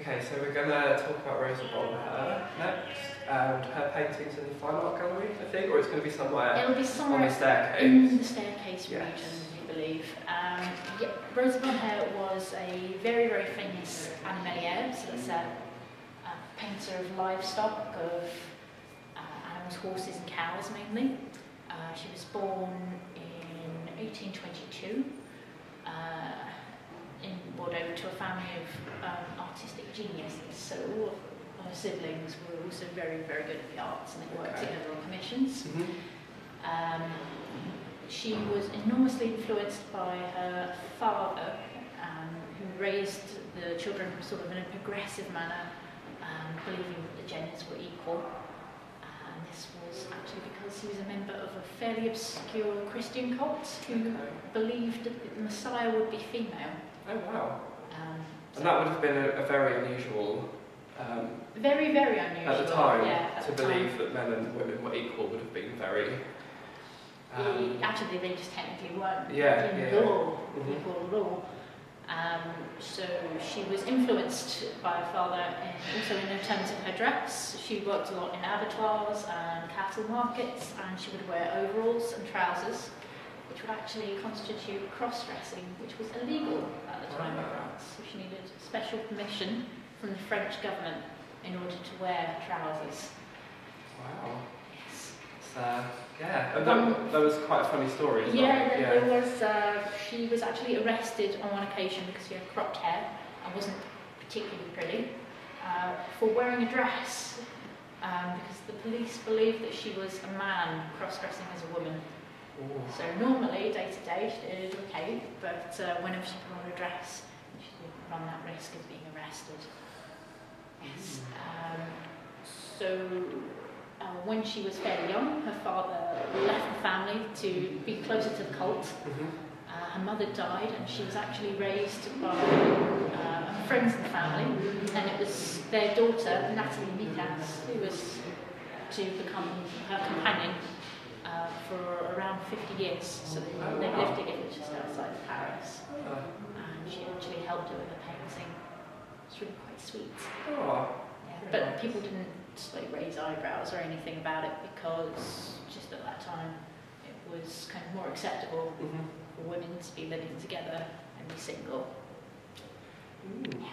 Okay, so we're going to talk about Rosa Bonheur next, and her paintings in the Fine Art Gallery, I think, or it's going to be somewhere It'll be on the staircase. in the staircase Yes. region, we believe. Um, yeah, Rosa Bonheur was a very, very famous animalier, so that's a, a painter of livestock, of uh, animals, horses and cows mainly. Uh, she was born in 1822 uh, in Bordeaux to a family of um, artistic geniuses. So all of her siblings were also very, very good at the arts and they worked Okay. together on commissions. Mhm. Um, she was enormously influenced by her father, um, who raised the children sort of in a progressive manner, um, believing that the genders were equal. And this was actually because he was a member of a fairly obscure Christian cult who Okay. believed that the Messiah would be female. Oh, wow. Um, And that would have been a, a very unusual, um, very, very unusual. at the time, yeah, at to the believe time. that men and women were equal would have been very. Um, Actually, they just technically weren't Yeah, in yeah. law Mhm. equal at all. Um, so she was influenced by her father in, also in terms of her dress. She worked a lot in abattoirs and cattle markets, and she would wear overalls and trousers, which would actually constitute cross-dressing, which was illegal at the time in France. So she needed special permission from the French government in order to wear trousers. wow. Yes. So, yeah, and that, that was quite a funny story as Yeah, well. there, there was. Uh, she was actually arrested on one occasion because she had cropped hair and wasn't particularly pretty uh, for wearing a dress. Um, because the police believed that she was a man cross-dressing as a woman. Ooh. So normally, day to day, she did okay, but uh, whenever she put on a dress, she didn't run that risk of being arrested. Yes. Um, so uh, when she was fairly young, her father left the family to be closer to the cult. Mhm. Uh, her mother died, and she was actually raised by uh, friends in the family, and it was their daughter, Nathalie Micas, who was to become her companion uh, for around 50 years. So they, Oh, they wow. lived together just outside of Paris, Uh, and she actually helped her with the painting. It's really quite sweet. oh, Yeah, but people didn't like raise eyebrows or anything about it because just at that time it was kind of more acceptable mhm. for women to be living together and be single. Mm. Yeah.